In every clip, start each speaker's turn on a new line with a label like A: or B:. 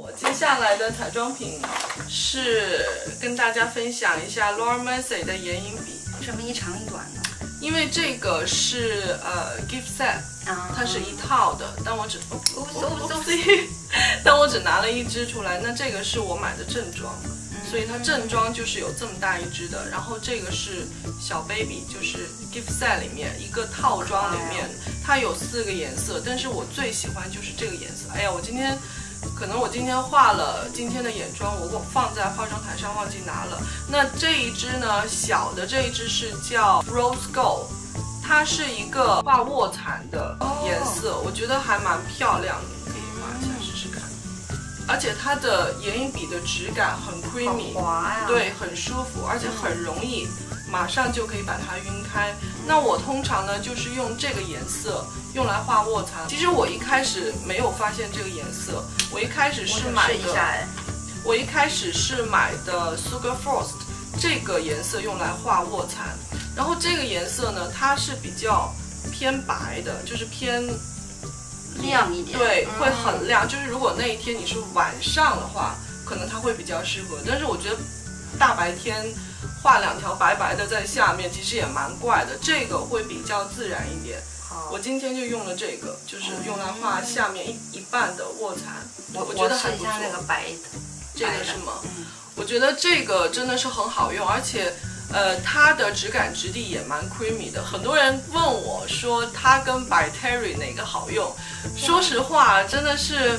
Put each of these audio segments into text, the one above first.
A: 我接下来的彩妆品是跟大家分享一下 Laura Mercier 的眼影笔，
B: 为什么一长一短呢？
A: 因为这个是呃 gift set，
B: 啊
A: 它是一套的，但我只哦
B: 哦哦哦
A: 但我只拿了一支出来。那这个是我买的正装，
B: 嗯
A: 所以它正装就是有这么大一支的，然后这个是小 baby，就是 gift set 里面一个套装里面，它有四个颜色，但是我最喜欢就是这个颜色。哎呀，我今天可能我今天画了今天的眼妆，我我放在化妆台上忘记拿了。那这一支呢，小的这一支是叫 Rose Gold。它是一个画卧蚕的颜色我觉得还蛮漂亮的，你可以画一下试试看。而且它的眼影笔的质感很 creamy，
B: 好滑呀。，
A: 对，很舒服，而且很容易，马上就可以把它晕开。那我通常呢，就是用这个颜色用来画卧蚕。其实我一开始没有发现这个颜色，我一开始是买的。我一开始是买的 Sugar Frost 这个颜色用来画卧蚕，然后这个颜色呢，它是比较偏白的，就是偏
B: 亮一点。
A: 对，
B: 嗯
A: 会很亮。就是如果那一天你是晚上的话，可能它会比较适合。但是我觉得大白天画两条白白的在下面，其实也蛮怪的。这个会比较自然一点。
B: 好。
A: 我今天就用了这个，就是用来画下面一一半的卧蚕。
B: 我
A: 我觉得还不
B: 试一下那个。白的。
A: 这个是吗？
B: 嗯。
A: 我觉得这个真的是很好用，而且，呃，它的质感质地也蛮 creamy 的。很多人问我说它跟 By Terry 哪个好用？说实话，真的是，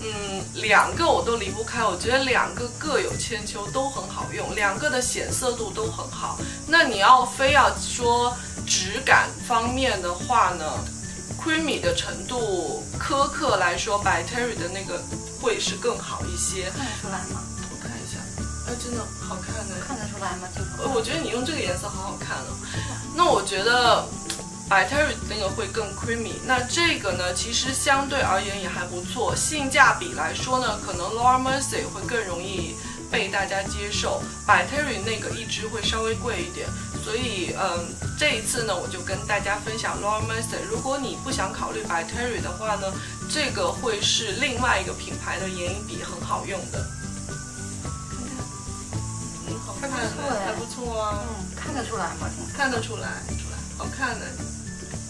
A: 嗯，两个我都离不开。我觉得两个各有千秋，都很好用，两个的显色度都很好。那你要非要说质感方面的话呢，creamy 的程度，苛刻来说，By Terry 的那个会是更好一些。
B: 看得出来吗？
A: 我看一下，哎，真的好看的。
B: 看得出来吗？就
A: 呃，我觉得你用这个颜色好好看哦。那我觉得 By Terry 那个会更 creamy，那这个呢，其实相对而言也还不错。性价比来说呢，可能 Laura Mercier 会更容易被大家接受，By Terry 那个一支会稍微贵一点。所以，嗯，这一次呢，我就跟大家分享 Laura Mercier。如果你不想考虑 By Terry 的话呢，这个会是另外一个品牌的眼影笔，很好用的。看看嗯，好看
B: 还不错哎
A: 还不错啊。
B: 嗯，看得出来吗？
A: 看得，出来，好看呢，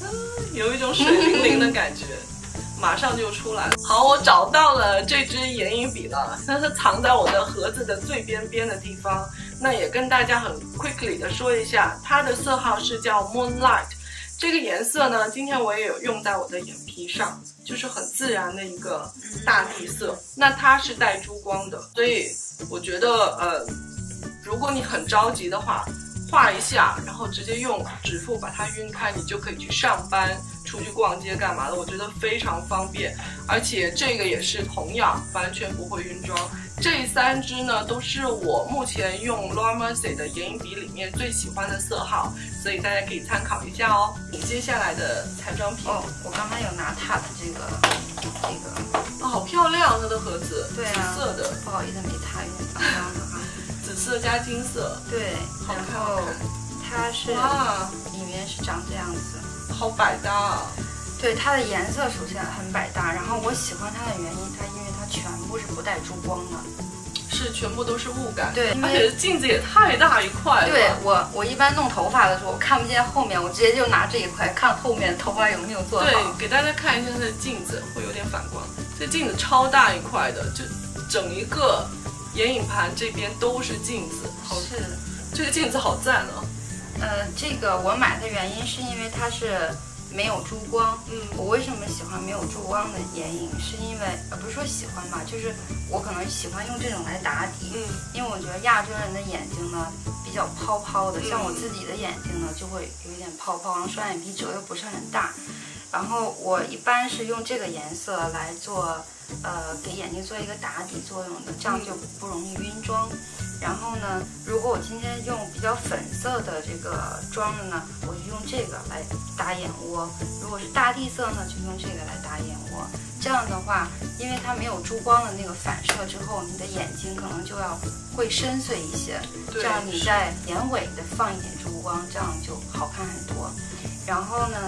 A: 嗯，有一种水灵灵的感觉，马上就出来了。好，我找到了这支眼影笔了，它 是藏在我的盒子的最边边的地方。那也跟大家很 quickly 的说一下，它的色号是叫 Moonlight。这个颜色呢，今天我也有用在我的眼皮上，就是很自然的一个大地色。那它是带珠光的，所以我觉得呃，如果你很着急的话，画一下，然后直接用指腹把它晕开，你就可以去上班、出去逛街干嘛的，我觉得非常方便。而且这个也是同样完全不会晕妆。这三支呢都是我目前用 Laura Mercier 的眼影笔里面最喜欢的色号，所以大家可以参考一下哦。接下来的彩妆品
B: 哦，我刚刚有拿它的这个这个，
A: 哦，好漂亮，它的盒子，
B: 对啊
A: 紫色的，
B: 不好意思没擦，有点脏脏的哈。
A: 紫色加金色，
B: 对，
A: 好
B: 然后。它是
A: 哇，
B: 里面是长这样子。
A: 好百搭啊！
B: 对它的颜色首先很百搭，然后我喜欢它的原因，它因为它全部是不带珠光的。
A: 是全部都是雾感，
B: 对
A: 而且镜子也太大一块了。
B: 对我，我一般弄头发的时候，我看不见后面，我直接就拿这一块看后面头发有没有做好。
A: 对，给大家看一下它的镜子，会有点反光。这镜子超大一块的，就整一个眼影盘这边都是镜子，好，
B: 是，
A: 这个镜子好赞啊！
B: 呃，这个我买的原因是因为它是没有珠光。
A: 嗯
B: 我为什么喜欢没有珠光的眼影？是因为呃不是说喜欢吧，就是我可能喜欢用这种来打底。
A: 嗯
B: 因为我觉得亚洲人的眼睛呢比较泡泡的，
A: 嗯
B: 像我自己的眼睛呢就会有一点泡泡，然后双眼皮褶又不是很大。然后我一般是用这个颜色来做，呃，给眼睛做一个打底作用的，这样就不容易晕妆。然后呢，如果我今天用比较粉色的这个妆的呢，我就用这个来打眼窝；如果是大地色呢，就用这个来打眼窝。这样的话，因为它没有珠光的那个反射之后，你的眼睛可能就要会深邃一些。这样你在眼尾的放一点珠光，这样就好看很多。然后呢，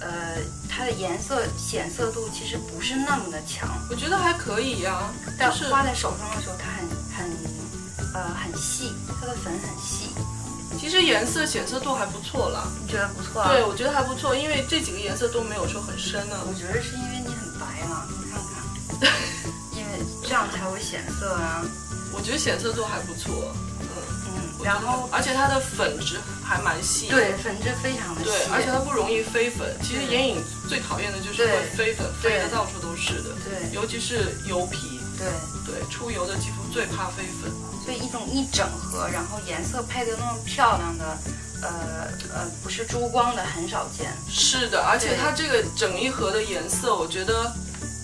B: 呃，它的颜色显色度其实不是那么的强，
A: 我觉得还可以呀、
B: 但
A: 就是
B: 画在手上的时候它很很呃很细，它的粉很细，
A: 其实颜色显色度还不错啦。
B: 你觉得不错、啊？
A: 对，，我觉得还不错，因为这几个颜色都没有说很深啊呢、
B: 我觉得是因为你很白嘛，你看看，因为这样才会显色啊。
A: 我觉得显色度还不错，
B: 然后
A: 而且它的粉质还蛮细的。
B: 对粉质非常的细，
A: 对，而且它不容易飞粉。其实眼影最讨厌的就是会飞粉，飞的到处都是的。
B: 对
A: 尤其是油皮，
B: 对，
A: 对，出油的肌肤最怕飞粉。
B: 所以一种一整盒，然后颜色配的那么漂亮的，呃呃，不是珠光的很少见。
A: 是的，而且它这个整一盒的颜色，我觉得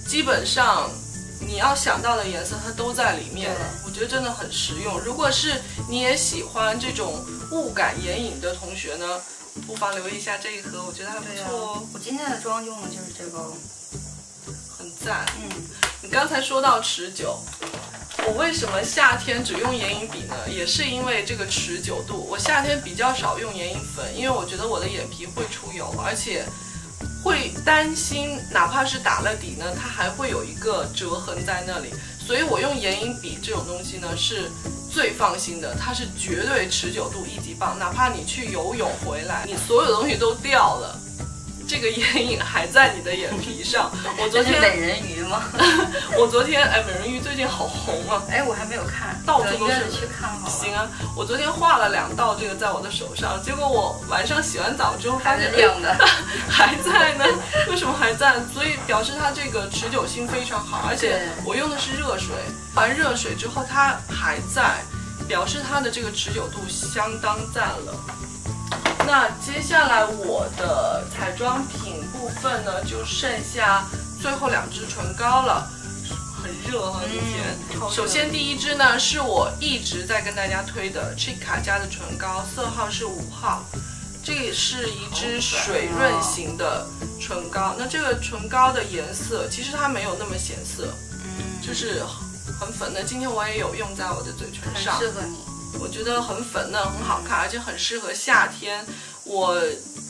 A: 基本上你要想到的颜色它都在里面了。我觉得真的很实用。如果是你也喜欢这种雾感眼影的同学呢，不妨留意一下这一盒，我觉得还不错哦，，
B: 我今天的妆用的就是这个哦。
A: 很赞。
B: 嗯，
A: 你刚才说到持久，我为什么夏天只用眼影笔呢？也是因为这个持久度。我夏天比较少用眼影粉，因为我觉得我的眼皮会出油，而且会担心，哪怕是打了底呢，它还会有一个折痕在那里。所以我用眼影笔这种东西呢，是最放心的，它是绝对持久度一级棒。哪怕你去游泳回来，你所有东西都掉了。这个眼影还在你的眼皮上，我昨天
B: 美人鱼吗？
A: 我昨天哎，美人鱼最近好红啊！
B: 哎，我还没有看，
A: 到处都是
B: 去看好了。
A: 行啊，我昨天画了两道这个在我的手上，结果我晚上洗完澡之后发现
B: 是亮的。
A: 哎 还在呢，为什么还在？所以表示它这个持久性非常好，而且我用的是热水，完热水之后它还在，表示它的这个持久度相当赞了。那接下来我的彩妆品部分呢，就剩下最后两支唇膏了。很热哈、今天。
B: 嗯
A: 首先第一支呢是我一直在跟大家推的 Chica 家的唇膏，色号是五号。这也是一支水润型的唇膏。那这个唇膏的颜色其实它没有那么显色，
B: 嗯，
A: 就是很粉嫩。今天我也有用在我的嘴唇
B: 很
A: 上，
B: 适合你。
A: 我觉得很粉嫩，很好看，而且很适合夏天。我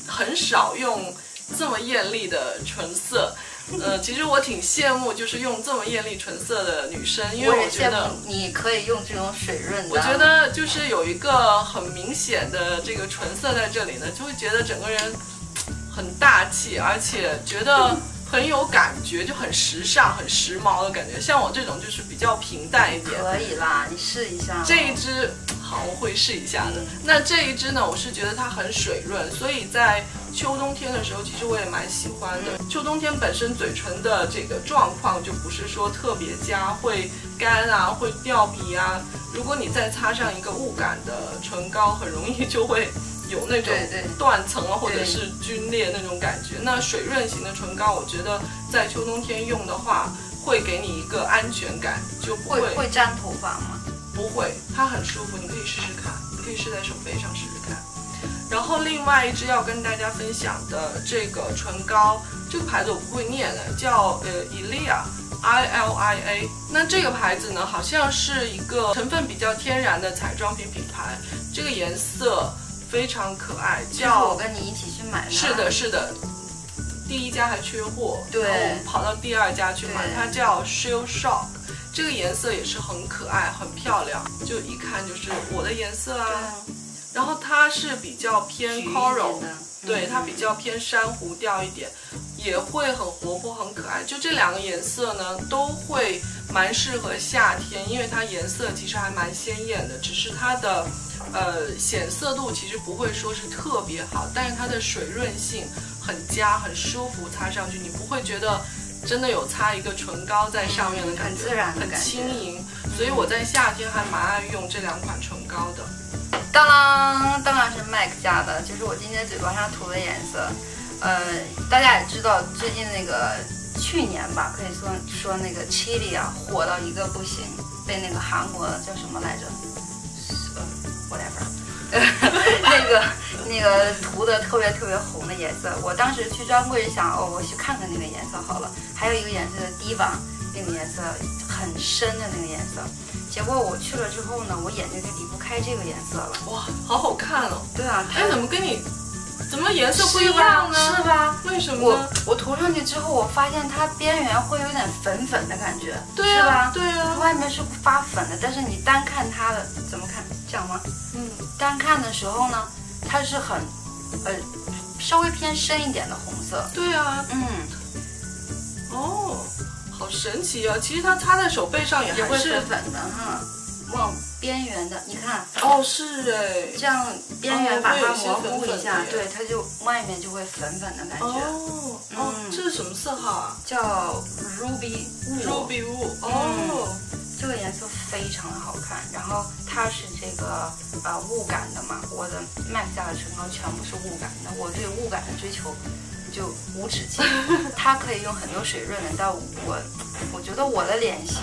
A: 很少用这么艳丽的唇色，呃，其实我挺羡慕就是用这么艳丽唇色的女生，因为
B: 我
A: 觉得
B: 慕你可以用这种水润的。
A: 我觉得就是有一个很明显的这个唇色在这里呢，就会觉得整个人很大气，而且觉得很有感觉，就很时尚、很时髦的感觉。像我这种就是比较平淡一点，
B: 可以啦，你试一下。
A: 这一支好，我会试一下的。那这一支呢，我是觉得它很水润，所以在秋冬天的时候，其实我也蛮喜欢的。秋冬天本身嘴唇的这个状况就不是说特别佳，会干啊，会掉皮啊。如果你再擦上一个雾感的唇膏，很容易就会有那种断层啊，或者是皲裂那种感觉。那水润型的唇膏，我觉得在秋冬天用的话，会给你一个安全感，就不
B: 会会粘头发吗？
A: 不会，它很舒服，你可以试试看，你可以试在手背上试试看。然后另外一支要跟大家分享的这个唇膏，这个牌子我不会念的，叫呃 Ilia。I L I A，那这个牌子呢，好像是一个成分比较天然的彩妆品品牌，这个颜色非常可爱，叫
B: 我跟你一起去买的。
A: 是的，是的，第一家还缺货，
B: 对
A: 然后我们跑到第二家去买，它叫 Shield Shock，这个颜色也是很可爱、很漂亮，就一看就是我的颜色啊。然后它是比较偏 coral，对，
B: 嗯
A: 它比较偏珊瑚调一点，也会很活泼、很可爱。就这两个颜色呢，都会蛮适合夏天，因为它颜色其实还蛮鲜艳的，只是它的呃显色度其实不会说是特别好，但是它的水润性很佳，很舒服，擦上去你不会觉得真的有擦一个唇膏在上面的感觉，
B: 很自然的
A: 很
B: 感觉
A: 轻盈。所以我在夏天还蛮爱用这两款唇膏的。
B: 当啷，当然是 MAC 家的，就是我今天嘴巴上涂的颜色。呃，大家也知道，最近那个去年吧，可以说说那个 Chili 啊，火到一个不行，被那个韩国叫什么来着？呃，whatever，那个那个涂的特别特别红的颜色。我当时去专柜想，哦，我去看看那个颜色好了。还有一个颜色的 Diva，那个颜色很深的那个颜色。结果我去了之后呢，我眼睛就离不开这个颜色了。
A: 哇，好好看哦！
B: 对啊，它
A: 哎，怎么跟你怎么颜色不一样呢？
B: 是吧？
A: 为什么
B: 我？我涂上去之后，我发现它边缘会有点粉粉的感觉，
A: 对啊
B: 是吧？
A: 对啊
B: 它外面是发粉的，但是你单看它的怎么看？这样吗？
A: 嗯，
B: 单看的时候呢，它是很呃稍微偏深一点的红色。
A: 对啊，
B: 嗯，
A: 哦，好神奇啊！其实它擦在手背上也
B: 也会
A: 还是
B: 粉粉的哈。往边缘的，你看，
A: 哦，是哎，
B: 这样边缘
A: 哦
B: 把它模糊一下，对，它就外面就会粉粉的感觉，
A: 哦哦，
B: 嗯
A: 这是什么色号啊
B: 叫 ruby。
A: ？Ruby Wool，哦，
B: 这个颜色非常的好看，然后它是这个呃雾感的嘛，我的 MAC 下的唇膏全部是雾感的，我对雾感的追求就无止境。它可以用很多水润的，但我我觉得我的脸型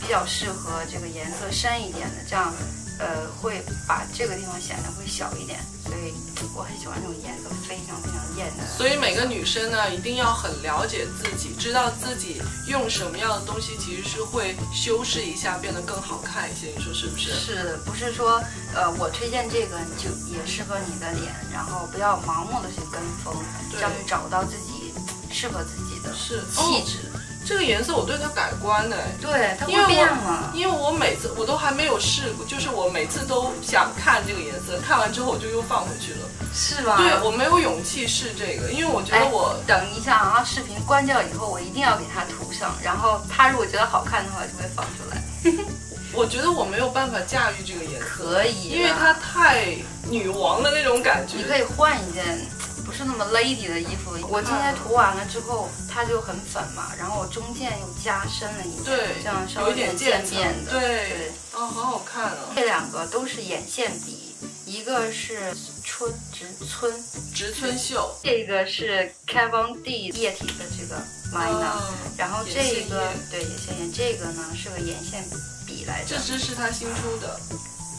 B: 比较适合这个颜色深一点的，这样呃会把这个地方显得会小一点，所以我很喜欢这种颜色，非常非常艳的。
A: 所以每个女生呢，一定要很了解自己，知道自己用什么样的东西，其实是会修饰一下，变得更好看一些。你说是不是？
B: 是的，不是说呃我推荐这个就也适合你的脸，然后不要盲目的去跟风，
A: 对
B: 要去找到自己适合自己的
A: 是
B: 气质。
A: 这个颜色我对它改观哎。
B: 对，它会变了。
A: 我因为我每次我都还没有试过，就是我每次都想看这个颜色，看完之后我就又放回去了。
B: 是吧？
A: 对我没有勇气试这个，因为我觉
B: 哎
A: 得我
B: 等一下啊，视频关掉以后，我一定要给它涂上，然后它如果觉得好看的话，就会放出来。
A: 我觉得我没有办法驾驭这个颜色，
B: 可以，
A: 因为它太女王的那种感觉。
B: 你可以换一件不是那么 lady 的衣服。我今天涂完了之后，它就很粉嘛，然后我中间又加深了一点，
A: 对
B: 这样稍微
A: 有一点
B: 渐
A: 渐层
B: 面的。
A: 对
B: 对，
A: 哦，好好看啊！
B: 这两个都是眼线笔，一个是春植村，
A: 植村秀，
B: 这个是 Kat Von D 液体的这个 liner，、
A: 嗯
B: 然后
A: 眼
B: 这个
A: 线
B: 对眼线液，这个呢是个眼线笔来着
A: 这，支是他新出的，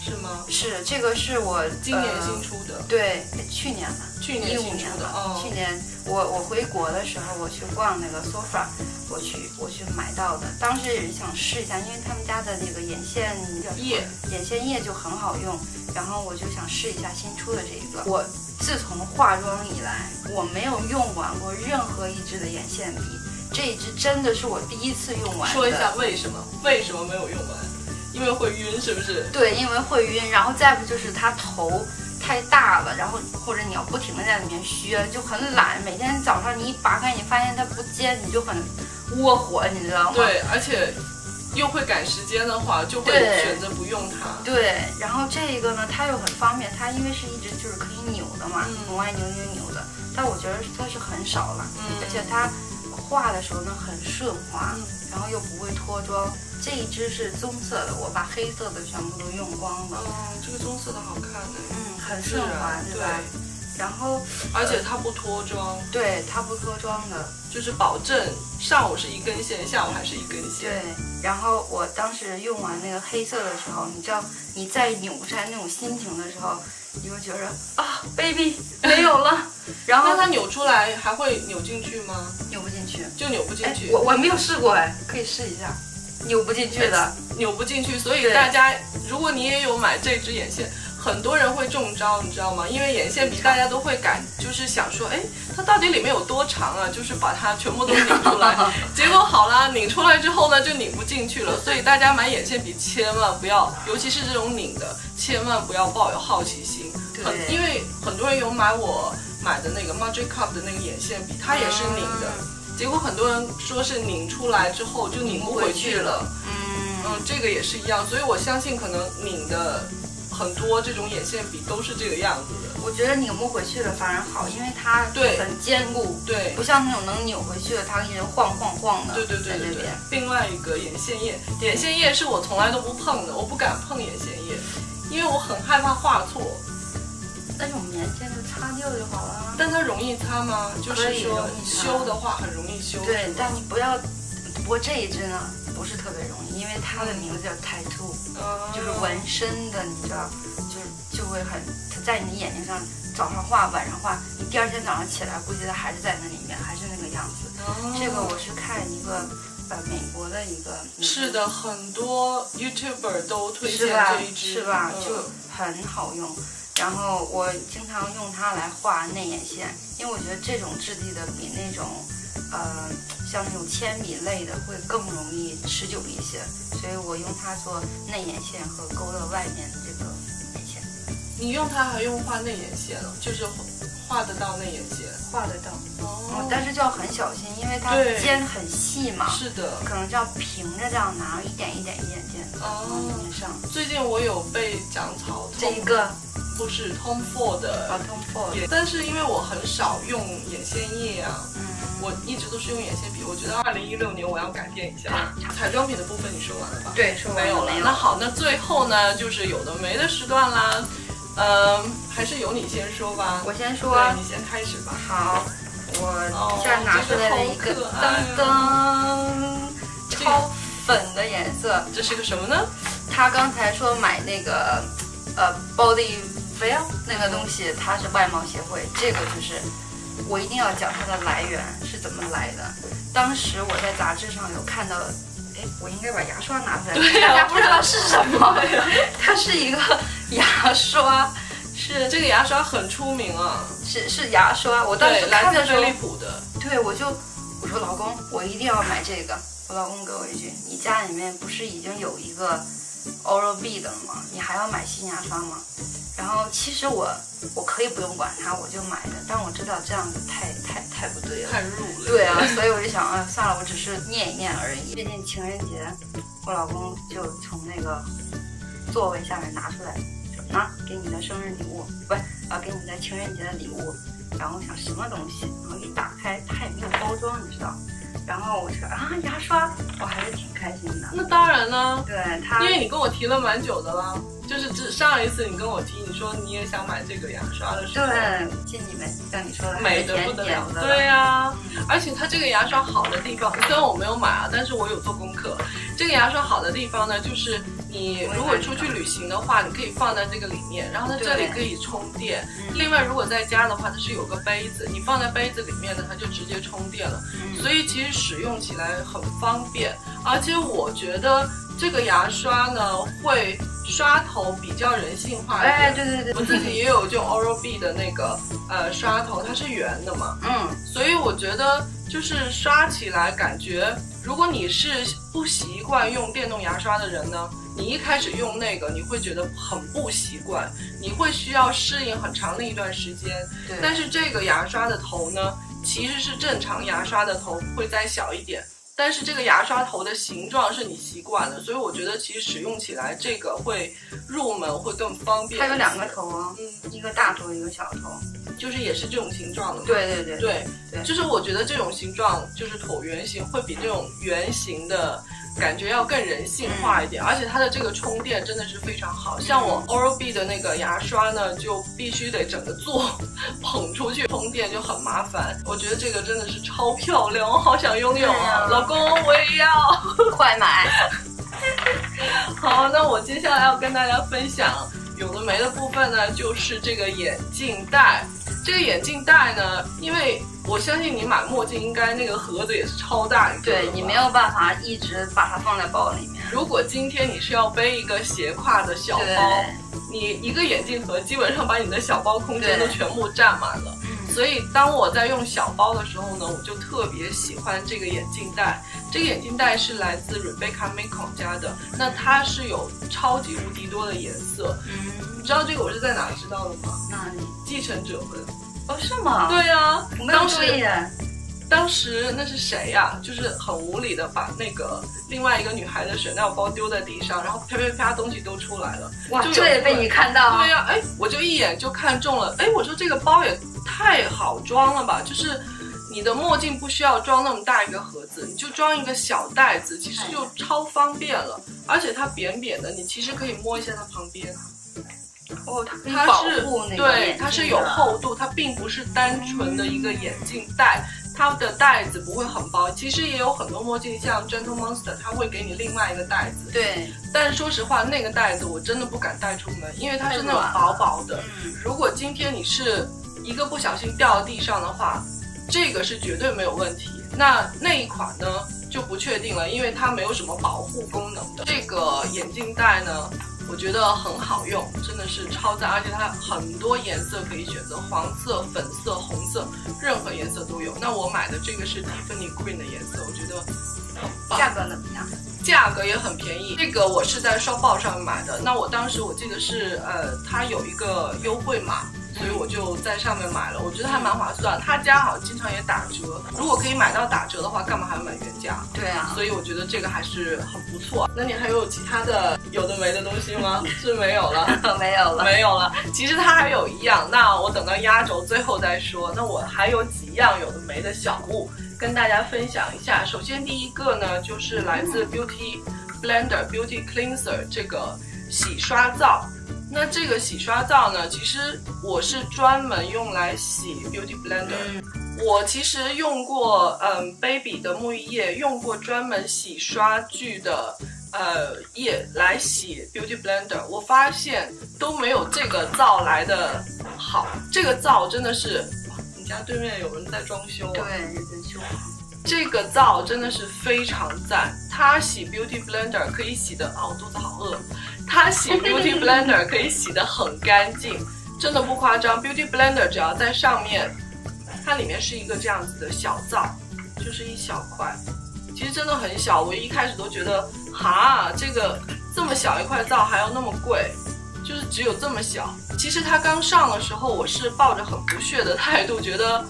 A: 是吗？
B: 是这个是我
A: 今年
B: 呃
A: 新出的，
B: 对，去年吧，
A: 去年
B: 一
A: 新出的
B: 五年吧。
A: 哦
B: 去年我我回国的时候，我去逛那个 Sofra，我去我去买到的。当时也是想试一下，因为他们家的那个眼线
A: 液，
B: 眼线液就很好用，然后我就想试一下新出的这一个。我自从化妆以来，我没有用完过任何一支的眼线笔，这一支真的是我第一次用完。
A: 说一下为什么？为什么没有用完？因为会晕，是不是？
B: 对，因为会晕，然后再不就是它头太大了，然后或者你要不停的在里面削，就很懒。每天早上你一拔开，你发现它不尖，你就很窝火，你知道吗？
A: 对，而且又会赶时间的话，就会选择不用它。
B: 对，然后这个呢，它又很方便，它因为是一直就是可以扭的嘛，
A: 嗯
B: 往外扭扭扭的，但我觉得它是很少了，
A: 嗯
B: 而且它画的时候呢很顺滑，
A: 嗯
B: 然后又不会脱妆。这一支是棕色的，我把黑色的全部都用光了，
A: 嗯，这个棕色的好看呢。
B: 嗯，很顺滑，
A: 啊，
B: 对吧？然后
A: 而且它不脱妆，
B: 对它不脱妆的，
A: 就是保证上午是一根线，下午还是一根线。
B: 对。然后我当时用完那个黑色的时候，你知道你在扭不开那种心情的时候，你会觉得啊，baby 没有了，然后
A: 那它扭出来还会扭进去吗？
B: 扭不进去。
A: 就扭不进
B: 哎
A: 去，，
B: 我我没有试过哎，可以试一下，扭不进去的。
A: 扭不进去。所以大家，如果你也有买这支眼线，很多人会中招，你知道吗？因为眼线笔大家都会感，就是想说，哎，它到底里面有多长啊？就是把它全部都拧出来。结果好啦，拧出来之后呢，就拧不进去了。所以大家买眼线笔千万不要，尤其是这种拧的，千万不要抱有好奇心。
B: 对
A: 很因为很多人有买我买的那个 Magic Cup 的那个眼线笔，它也是拧的。结果很多人说是拧出来之后就拧不回去了，
B: 嗯，
A: 嗯，这个也是一样，所以我相信可能拧的很多这种眼线笔都是这个样子的。
B: 我觉得拧不回去的反而好，因为它
A: 对
B: 很坚固，
A: 对
B: 不像那种能扭回去的，它一直晃晃晃的。
A: 对对对对对。另外一个眼线液，眼线液是我从来都不碰的，我不敢碰眼线液，因为我很害怕画错。
B: 那种棉签就擦掉就好了。
A: 但它容易擦吗？就是说修的话很容易修。
B: 对，但你不要。不过这一支呢，不是特别容易，因为它的名字叫 tattoo，
A: 嗯
B: 就是纹身的，你知道，就是就会很，它在你眼睛上早上画，晚上画，你第二天早上起来，估计它还是在那里面，还是那个样子。
A: 哦
B: 这个我是看一个呃美国的一个，
A: 是的，很多 YouTuber 都推荐
B: 是吧
A: 这一？支，
B: 是吧？
A: 嗯
B: 就很好用。然后我经常用它来画内眼线，因为我觉得这种质地的比那种，呃，像那种铅笔类的会更容易持久一些，所以我用它做内眼线和勾勒外面的这个眼线。
A: 你用它还用画内眼线了，就是画得到内眼线，
B: 画得到。
A: 哦
B: 但是就要很小心，因为它尖很细嘛，
A: 是的。
B: 可能就要平着这样拿，一点一点一点点往里面上。
A: 最近我有被讲草
B: 这一个
A: 不是 Tom Ford 的
B: 啊，Tom Ford，
A: 眼，但是因为我很少用眼线液啊，
B: 嗯，
A: 我一直都是用眼线笔。我觉得二零一六年我要改变一下。彩妆品的部分你说完了吧？
B: 对，说完
A: 没有了。那好，那最后呢，就是有的没的时段啦。嗯，还是由你先说吧。
B: 我先说，
A: 你先开始吧。
B: 好，我现在拿出来了一个噔
A: 啊
B: 噔超粉的颜色。
A: 这是个什么呢？
B: 他刚才说买那个呃 Body Veil 那个东西，它是外贸协会，这个就是我一定要讲它的来源是怎么来的。当时我在杂志上有看到，哎，我应该把牙刷拿出来，大家不知道是什么 它是一个牙刷，是
A: 这个牙刷很出名啊，
B: 是是牙刷。我当
A: 对，
B: 时看的时候
A: 飞，利浦的。
B: 对我就我说老公，我一定要买这个。我老公给我一句：“你家里面不是已经有一个 Oral B 的了吗？你还要买新牙刷吗？”然后其实我我可以不用管它，我就买的，但我知道这样子太太太不对了。
A: 太入了。
B: 对啊，所以我就想，啊，算了，我只是念一念而已。最近情人节，我老公就从那个座位下面拿出来，说啊，给你的生日礼物，不是啊，给你的情人节的礼物。然后我想什么东西，然后一打开，它也没有包装，你知道。然后我说啊，牙刷，我还是挺开心的。
A: 那当然了，
B: 对它，
A: 因为你跟我提了蛮久的了，就是只上一次你跟我提，你说你也想买这个牙刷的时候，
B: 对，见你们像你说的，
A: 美的
B: 的
A: 不得了。
B: 的，
A: 对呀、
B: 嗯
A: 而且它这个牙刷好的地方，虽然我没有买啊，但是我有做功课。这个牙刷好的地方呢，就是你如果出去旅行的话，你可以放在这个里面，然后它这里可以充电。
B: 嗯
A: 另外，如果在家的话，它是有个杯子，你放在杯子里面呢，它就直接充电了。
B: 嗯
A: 所以其实使用起来很方便，而且我觉得这个牙刷呢会刷头比较人性化。
B: 哎，对对对，
A: 我自己也有这种 Oral B 的那个呃刷头，它是圆的嘛，
B: 嗯，
A: 所以我觉得就是刷起来感觉，如果你是不习惯用电动牙刷的人呢，你一开始用那个你会觉得很不习惯，你会需要适应很长的一段时间。
B: 对，
A: 但是这个牙刷的头呢，其实是正常牙刷的头会再小一点，但是这个牙刷头的形状是你习惯的，所以我觉得其实使用起来这个会入门会更方便。
B: 它有两个，头啊，
A: 嗯，
B: 一个大头，一个小头。
A: 就是也是这种形状的嘛。
B: 对对对，
A: 对
B: 对
A: 就是我觉得这种形状就是椭圆形，会比这种圆形的感觉要更人性化一点，而且它的这个充电真的是非常好。像我 Oral B 的那个牙刷呢，就必须得整个做 捧出去充电，就很麻烦。我觉得这个真的是超漂亮，我好想拥有啊！
B: 啊
A: 老公，我也要。
B: 快买！
A: 好，那我接下来要跟大家分享有的没的部分呢，就是这个眼镜带。这个眼镜带呢，因为我相信你买墨镜应该那个盒子也是超大一个的，
B: 对你没有办法一直把它放在包里面。
A: 如果今天你是要背一个斜挎的小，包，你一个眼镜盒基本上把你的小包空间都全部占满了。
B: 嗯
A: 所以当我在用小包的时候呢，我就特别喜欢这个眼镜带。这个眼镜带是来自 Rebecca Macon 家的，那它是有超级无敌多的颜色。
B: 嗯，
A: 你知道这个我是在哪知道的吗？
B: 那里
A: 继承者们。
B: 哦是吗？，
A: 对啊，
B: 我没有
A: 当时。当时那是谁呀、就是很无理的把那个另外一个女孩的水尿包丢在地上，然后啪啪啪东西都出来了。
B: 哇，
A: 就
B: 这也被你看到啊
A: 对？呀、哎，我就一眼就看中了，哎，我说这个包也太好装了吧，就是你的墨镜不需要装那么大一个盒子，你就装一个小袋子，其实就超方便了，而且它扁扁的，你其实可以摸一下它旁边，
B: 哦，它
A: 是对，它是有厚度，它并不是单纯的一个眼镜带。它的袋子不会很薄，其实也有很多墨镜，像 Gentle Monster，它会给你另外一个袋子。
B: 对，
A: 但是说实话，那个袋子我真的不敢带出门，因为它是那种薄薄的。
B: 嗯，
A: 如果今天你是一个不小心掉到地上的话，这个是绝对没有问题。那那一款呢就不确定了，因为它没有什么保护功能的。这个眼镜带呢，我觉得很好用，真的是超赞，而且它很多颜色可以选择，黄色、粉色、红色，任何颜色都有。那我买的这个是 Tiffany Green 的颜色，我觉得很棒。
B: 价格怎么样？
A: 价格也很便宜，这个我是在双报上买的。那我当时我记得是，呃，它有一个优惠码，所以我就在上面买了。我觉得还蛮划算，他家好像经常也打折。如果可以买到打折的话，干嘛还要买原价？
B: 对啊，
A: 所以我觉得这个还是很不错。那你还有其他的有的没的东西吗？是没有了，
B: 没有了，
A: 没有了。其实它还有一样，那我等到压轴最后再说。那我还有几样有的没的小物跟大家分享一下。首先第一个呢，就是来自 Beauty。Blender Beauty Cleanser 这个洗刷皂，那这个洗刷皂呢，其实我是专门用来洗 Beauty Blender。我其实用过，嗯，Baby 的沐浴液，用过专门洗刷具的，呃，液来洗 Beauty Blender，我发现都没有这个皂来的好。这个皂真的是，你家对面有人在装修？
B: 对，在修。
A: 这个皂真的是非常赞，它洗 Beauty Blender 可以洗的哦，肚子好饿。它洗 Beauty Blender 可以洗的很干净，真的不夸张。Beauty Blender 只要在上面，它里面是一个这样子的小皂，就是一小块，其实真的很小。我一开始都觉得，哈，这个这么小一块皂还要那么贵，就是只有这么小。其实它刚上的时候，我是抱着很不屑的态度，觉得。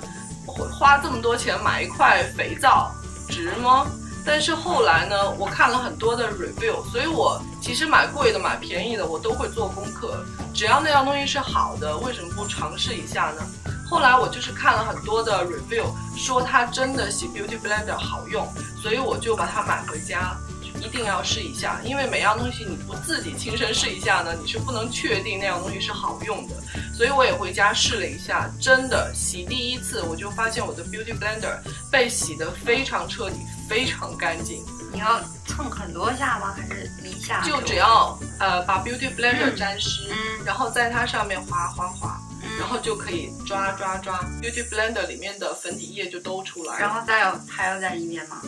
A: 花这么多钱买一块肥皂值吗？但是后来呢，我看了很多的 review，所以我其实买贵的买便宜的我都会做功课，只要那样东西是好的，为什么不尝试一下呢？后来我就是看了很多的 review，说它真的洗 beauty blender 好用，所以我就把它买回家。一定要试一下，因为每样东西你不自己亲身试一下呢，你是不能确定那样东西是好用的。所以我也回家试了一下，真的洗第一次我就发现我的 Beauty Blender 被洗得非常彻底，非常干净。
B: 你要蹭很多下吗？还是一下？
A: 就只要呃把 Beauty Blender 沾湿，然后在它上面划划划，然后就可以抓抓抓，Beauty Blender 里面的粉底液就都出来了。
B: 然后再有还要再一遍吗？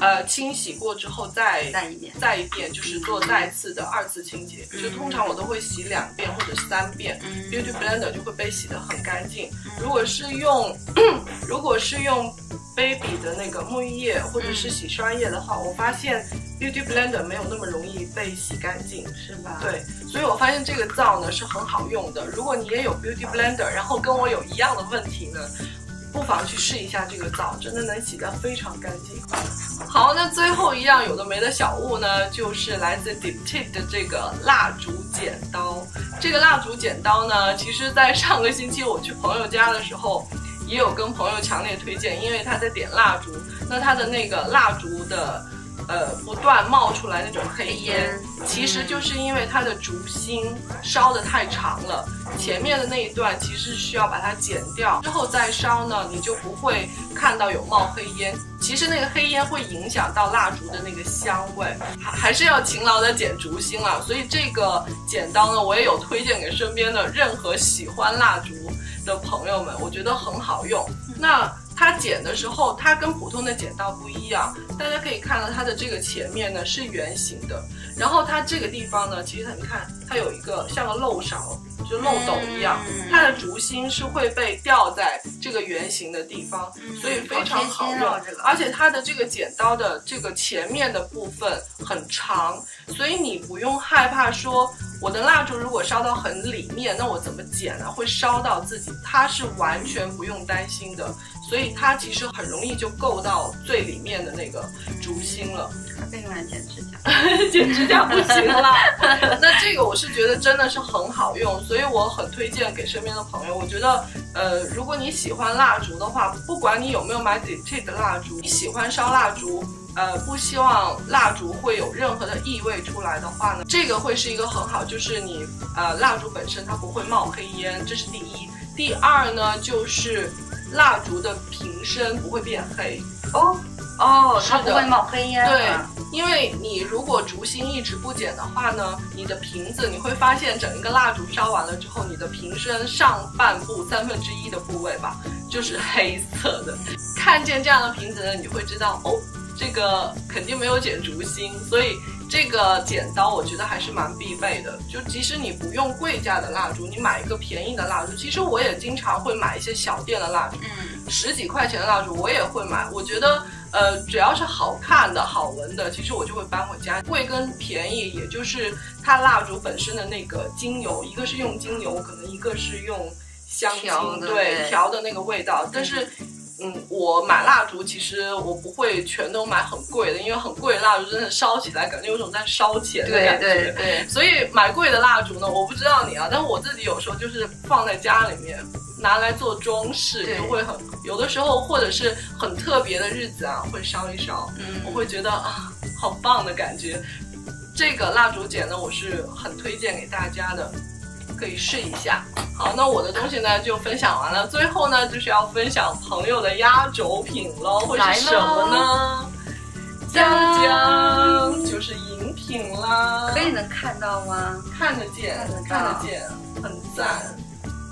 A: 呃，清洗过之后再
B: 再一遍，
A: 再一遍就是做再次的二次清洁。就通常我都会洗两遍或者三遍，Beauty Blender 就会被洗得很干净。如果是用，如果是用 Baby 的那个沐浴液或者是洗刷液的话，我发现 Beauty Blender 没有那么容易被洗干净，
B: 是吧？
A: 对，所以我发现这个皂呢是很好用的。如果你也有 Beauty Blender，然后跟我有一样的问题呢？不妨去试一下这个皂，真的能洗得非常干净。好，那最后一样有的没的小物呢，就是来自 d i p t i p 的这个蜡烛剪刀。这个蜡烛剪刀呢，其实在上个星期我去朋友家的时候，也有跟朋友强烈推荐，因为他在点蜡烛，那他的那个蜡烛的。呃，不断冒出来那种黑烟，其实就是因为它的烛芯烧的太长了，前面的那一段其实需要把它剪掉，之后再烧呢，你就不会看到有冒黑烟。其实那个黑烟会影响到蜡烛的那个香味，还还是要勤劳的剪烛芯了。所以这个剪刀呢，我也有推荐给身边的任何喜欢蜡烛的朋友们，我觉得很好用。那。它剪的时候，它跟普通的剪刀不一样。大家可以看到它的这个前面呢是圆形的，然后它这个地方呢，其实你看它有一个像个漏勺，就漏斗一样。它的烛芯是会被吊在这个圆形的地方，所以非常好用。而且它的这个剪刀的这个前面的部分很长，所以你不用害怕说我的蜡烛如果烧到很里面，那我怎么剪呢？会烧到自己？它是完全不用担心的。所以它其实很容易就够到最里面的那个烛芯了。
B: 它可以用来剪指甲，
A: 剪指甲不行了。那这个我是觉得真的是很好用，所以我很推荐给身边的朋友。我觉得，呃，如果你喜欢蜡烛的话，不管你有没有买 d e t i c 的蜡烛，你喜欢烧蜡烛，呃，不希望蜡烛会有任何的异味出来的话呢，这个会是一个很好，就是你呃蜡烛本身它不会冒黑烟，这是第一。第二呢，就是。蜡烛的瓶身不会变黑
B: 哦哦，它不会冒黑烟。
A: 对，因为你如果烛芯一直不剪的话呢，你的瓶子你会发现整一个蜡烛烧完了之后，你的瓶身上半部三分之一的部位吧，就是黑色的。看见这样的瓶子呢，你就会知道哦，这个肯定没有剪烛芯，所以这个剪刀我觉得还是蛮必备的。就即使你不用贵价的蜡烛，你买一个便宜的蜡烛，其实我也经常会买一些小店的蜡烛，
B: 嗯，
A: 十几块钱的蜡烛我也会买。我觉得，呃，只要是好看的好闻的，其实我就会搬回家。贵跟便宜，也就是它蜡烛本身的那个精油，一个是用精油，可能一个是用香精，
B: 调
A: 对
B: 对
A: 调的那个味道。但是，嗯，我买蜡烛其实我不会全都买很贵的，因为很贵的蜡烛真的烧起来感觉有种在烧钱的感觉。
B: 对对，
A: 所以买贵的蜡烛呢，我不知道你啊，但是我自己有时候就是放在家里面拿来做装饰，
B: 对
A: 就会很有的时候或者是很特别的日子啊，会烧一烧，
B: 嗯
A: 我会觉得啊，好棒的感觉。这个蜡烛剪呢，我是很推荐给大家的，可以试一下。好，那我的东西呢就分享完了，最后呢就是要分享朋友的压轴品喽，会是什么呢？江江就是饮品啦，
B: 可以能看到吗？
A: 看得见
B: 看得
A: 见，很赞。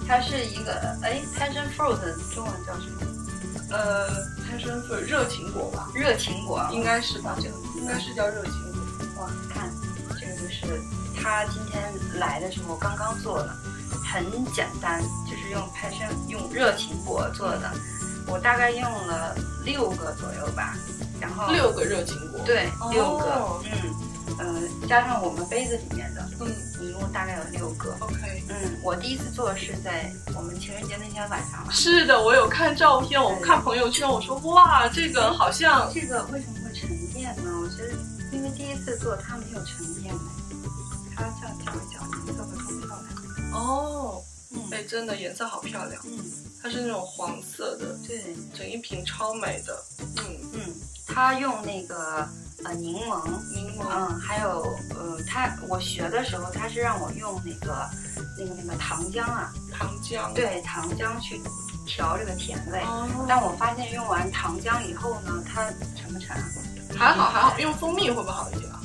B: 它是一个哎，passion fruit 中文叫什么？
A: 呃，passion fruit 热情果吧，
B: 热情果。
A: 应该是吧，
B: 这个
A: 应该是叫热情果。
B: 哇，看这个就是他今天来的时候刚刚做的，很简单，就是用 passion 用热情果做的，我大概用了六个左右吧，然后
A: 六个热情果，
B: 对
A: 哦
B: 六个，嗯呃加上我们杯子里面的，
A: 嗯
B: 一共大概有六个。
A: ，OK。
B: 嗯，我第一次做是在我们情人节那天晚上嘛。
A: 是的，我有看照片，我看朋友圈，我说哇，这个好像
B: 这个为什么会沉淀呢？我觉得因为第一次做它没有沉淀呢，它这样搅一搅，颜色会更漂亮。
A: 哦，
B: 嗯
A: 哎，真的颜色好漂亮，
B: 嗯，
A: 它是那种黄色的，
B: 对，
A: 整一瓶超美的，嗯，
B: 嗯，它用那个呃柠檬，
A: 柠檬，
B: 嗯，还有呃，它我学的时候，它是让我用那个那个那个糖浆啊，
A: 糖浆，，
B: 对，糖浆去调这个甜味。
A: 哦，
B: 但我发现用完糖浆以后呢，它沉不沉啊？
A: 还好还好，用蜂蜜会不会好一点啊？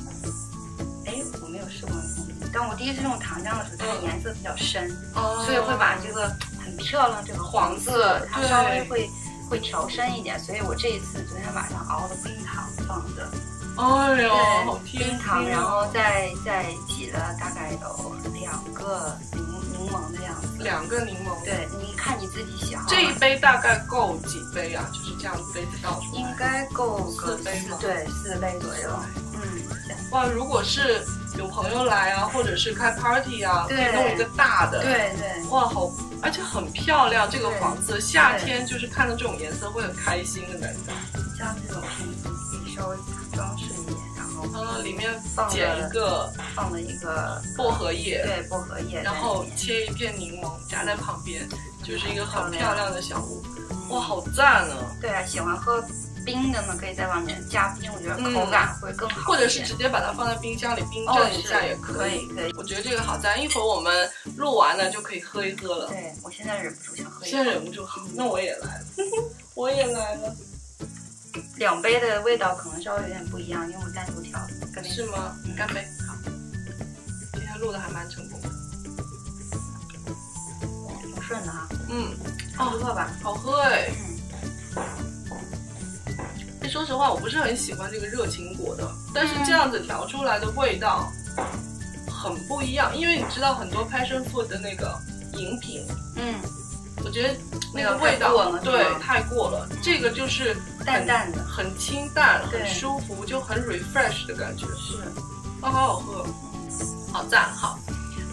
B: 哎，我没有试过用蜂蜜，但我第一次用糖浆的时候，它的
A: 嗯
B: 颜色比较深，
A: 哦
B: 所以会把这个很漂亮这个黄色，它稍微会会调深一点。所以我这一次昨天晚上熬的冰糖放的，
A: 哎呦，好
B: 冰糖，
A: 哦
B: 然后再再挤了大概有两个柠柠檬的样子。
A: 两个柠檬，，
B: 对，你看你自己喜好啊。
A: 这一杯大概够几杯啊？就是这样杯子倒出来，
B: 应该够个
A: 四杯吗
B: 对，四杯左右。嗯，
A: 哇，如果是有朋友来啊，或者是开 party 啊，可以弄一个大的，，
B: 对对。
A: 哇，好，而且很漂亮，这个黄色，夏天就是看到这种颜色会很开心的感觉。
B: 像这种稍微装饰一点，然后
A: 嗯，里面
B: 放了
A: 剪一个
B: 放了一个
A: 薄荷叶，
B: 对薄荷叶
A: 然后切一片柠檬夹在旁边，就是一个很漂亮的小屋。哇，好赞啊！
B: 对啊，喜欢喝冰的呢，可以在外面加冰，我觉得
A: 嗯
B: 口感会更好
A: 或者是直接把它放在冰箱里冰
B: 哦
A: 镇一下也
B: 可
A: 以。
B: 以可以。
A: 我觉得这个好赞，一会儿我们录完了就可以喝一喝了。
B: 对我现在忍不住想喝一口，
A: 现在忍不住，好，那我也来了，我也来了，
B: 两杯的味道可能稍微有点不一样，因为我单独调的，
A: 是吗？
B: 嗯？
A: 干杯，好，今天录的还蛮成功的，
B: 挺顺的哈，
A: 嗯，
B: 差不多吧。
A: 好喝哎。
B: 嗯，
A: 说实话，我不是很喜欢这个热情果的，但是这样子调出来的味道很不一样，因为你知道很多 passion fruit 的那个饮品，
B: 嗯，
A: 我觉得那个
B: 味
A: 味道对太过了，这个就是
B: 淡淡的。
A: 很清淡，很舒服，就很 refresh 的感觉，
B: 是，
A: 啊，好好喝，好赞，好，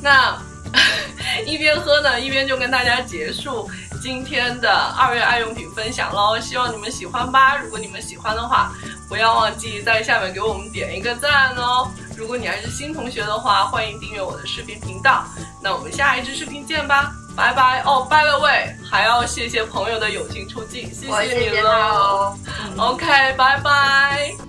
A: 那 一边喝呢，一边就跟大家结束今天的二月爱用品分享喽，希望你们喜欢吧。如果你们喜欢的话，不要忘记在下面给我们点一个赞哦。如果你还是新同学的话，欢迎订阅我的视频频道。那我们下一支视频见吧，拜拜哦。By the way，还要谢谢朋友的友情出镜，谢
B: 谢
A: 你
B: 谢谢他
A: 喽。
B: 哦。嗯
A: OK，拜拜。